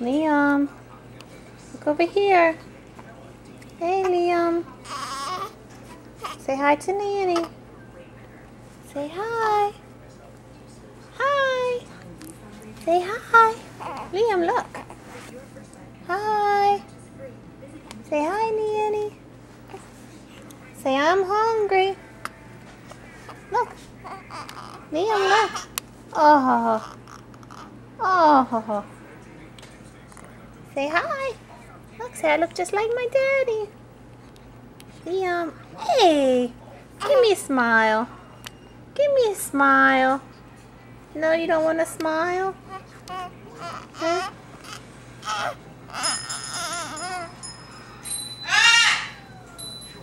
Liam. Look over here. Hey, Liam. Say hi to Nanny. Say hi. Hi. Say hi. Liam, look. Hi. Say hi, Nanny. Say I'm hungry. Look. Liam, look. Oh. Oh. Say hi. Look, say I look just like my daddy. Liam. Um, hey. Give me a smile. Give me a smile. No, you don't want to smile? Huh?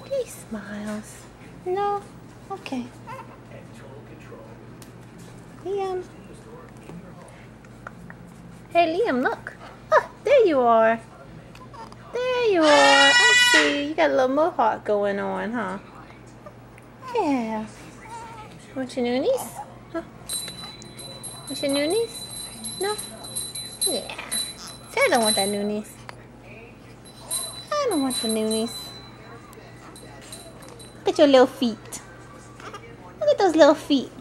He smiles. No? Okay. Liam. Hey, Liam, look. You are. There you are. I see. You got a little mohawk going on, huh? Yeah. Want your noonies? Huh? Want your noonies? No? Yeah. See, I don't want that noonies. I don't want the noonies. Look at your little feet. Look at those little feet.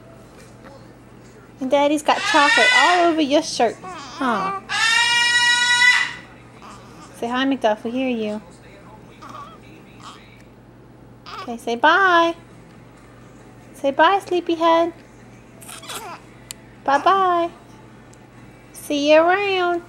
And Daddy's got chocolate all over your shirt. Huh? Say hi, McDuff. We hear you. Okay, say bye. Say bye, sleepyhead. Bye-bye. See you around.